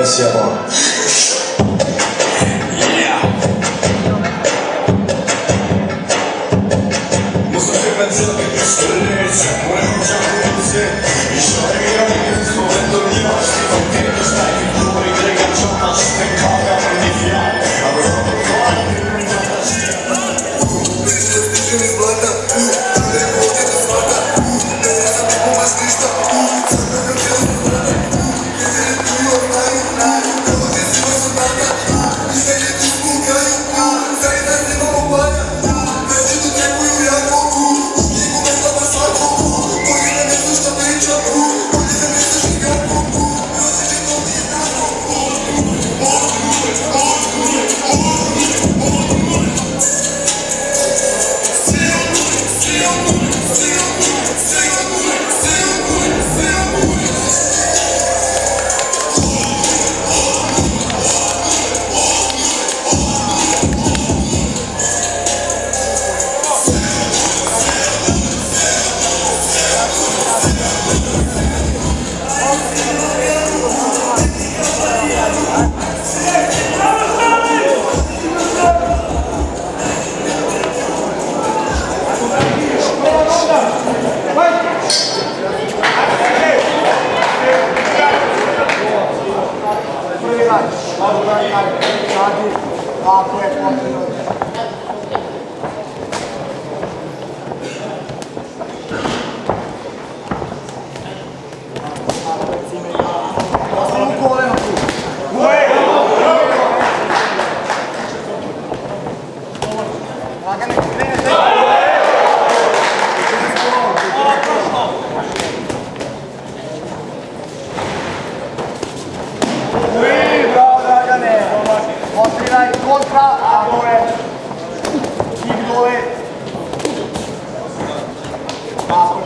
我歇吧。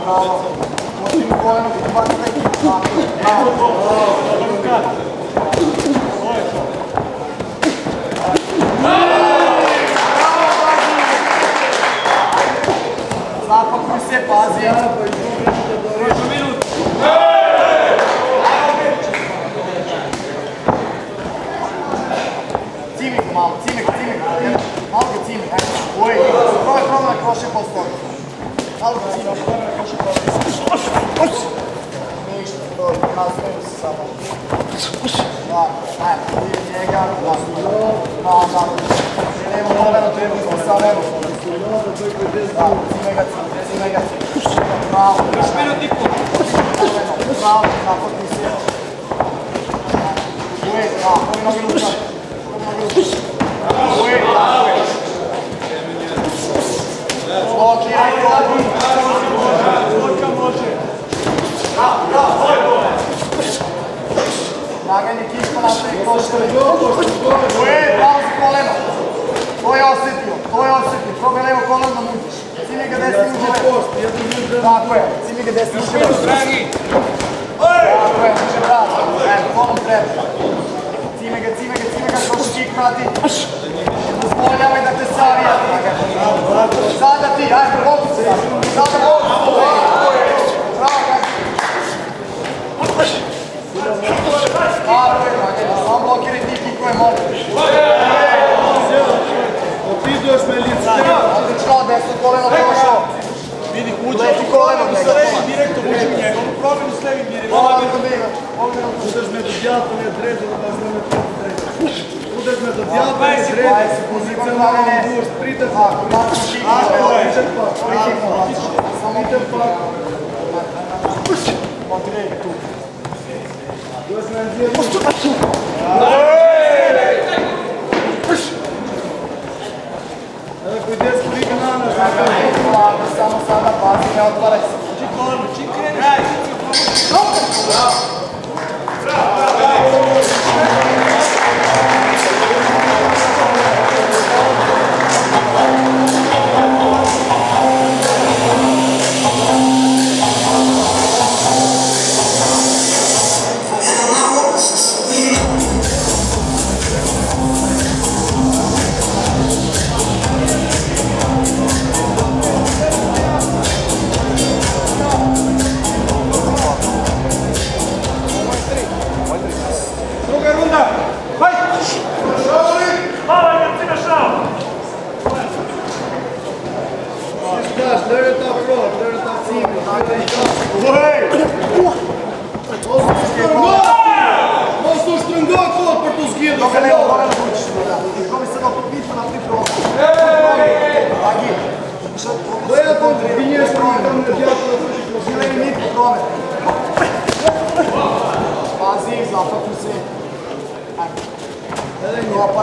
Bravo. Continuo, continuo, continuo. Malo, cimek, cimek. Malo ga cimek, ajde. Oj, probaj, probaj na kroše postoji. Malo ga cimek. Ništa, to nastavim se samo. Da, ajde, vidi njega, da. Da, da. Idemo koleno, treba smo sa levo. Da, cime ga, cime, cime ga, cime. Bravo, još minut i pol. Bravo, zapotni se. Uvijek, da, ovi nogi ručan. Laganje kišpa napravi krošteve. Uvijek, bravo za koleno. To je osjetio, to je osjetio. Probaj levo koleno da mučiš. Cimi ga desni uđe levo. Tako je, cimi ga desni uđe levo. Tako je, vrat. Evo, kolom treba. Cime ga, cime ga, ga, kroz kik vrati. Dozvoljavaj da te savija. Sada ti, ajde, boks. Sada je. Je, Dragane, samo blokiraj ti kikove, molim. Otiđeš me lice. Odlično, desno koleno prošao. Vidi, uđe Lepi koleno, sa levim direktom, uđe u njega. Problem s levim direktom. Polako da imaš. Udeš me do djata, ne određeno, da znam me to Будеш ме задял, бе, среди, позиция на Андуш, притъп. Аз ме обичам пак. Самите пак. Потрей тук. Тоест на Андуш.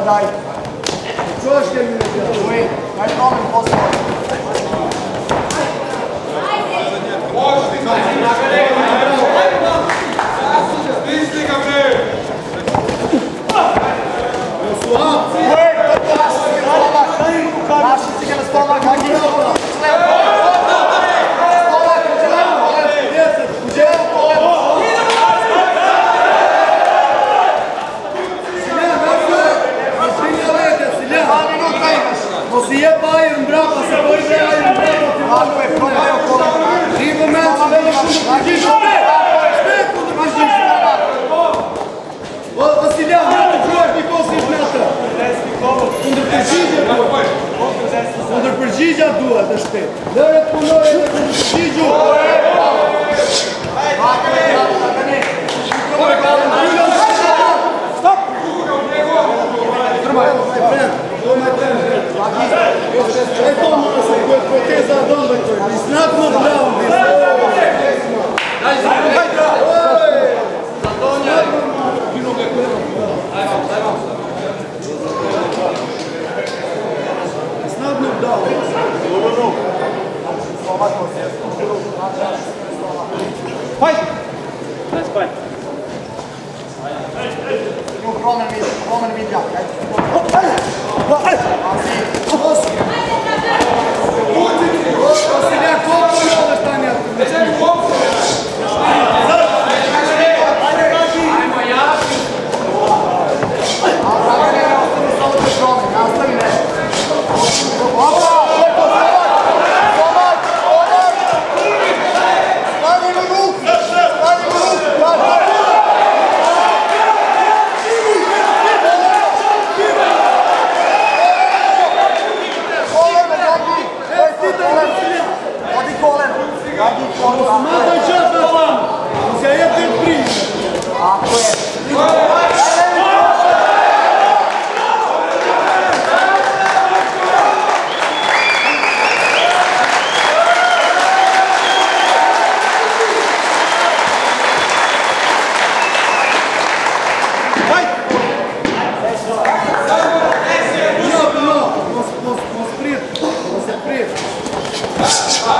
Daj. Čuješ kaj mi je bilo? Daj, promen posao. Mosije pa i umbrava se, bojte ja i umbrava. Ako je promajo kola. Rivo menca. Proteza dëndë 화이팅!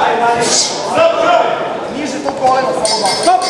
Ajde, ajde. Niže to koleno, samo malo. Stop!